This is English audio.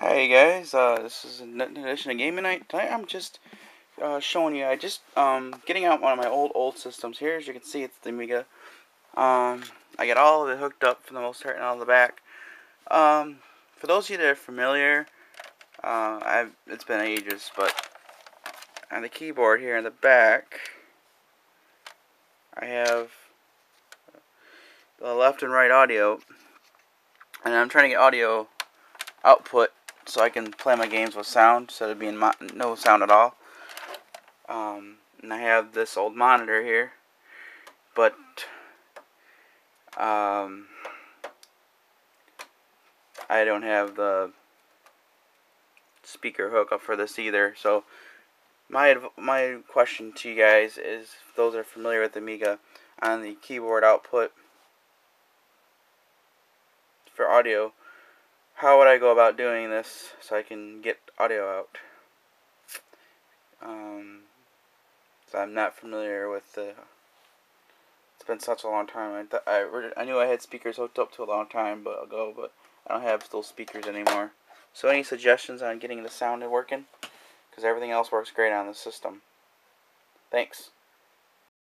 Hey guys, uh, this is an edition of Gaming Night. Tonight I'm just uh, showing you, I just um, getting out one of my old old systems here. As you can see, it's the Amiga. Um, I got all of it hooked up for the most part and all the back. Um, for those of you that are familiar, uh, I've it's been ages, but on the keyboard here in the back, I have the left and right audio, and I'm trying to get audio output so I can play my games with sound instead of being no sound at all. Um, and I have this old monitor here, but um, I don't have the speaker hookup for this either. So my my question to you guys is, those are familiar with Amiga, on the keyboard output for audio, how would I go about doing this so I can get audio out? Um, so I'm not familiar with the. It's been such a long time. I I, I knew I had speakers hooked up to a long time but ago, but I don't have those speakers anymore. So any suggestions on getting the sound working? Because everything else works great on the system. Thanks.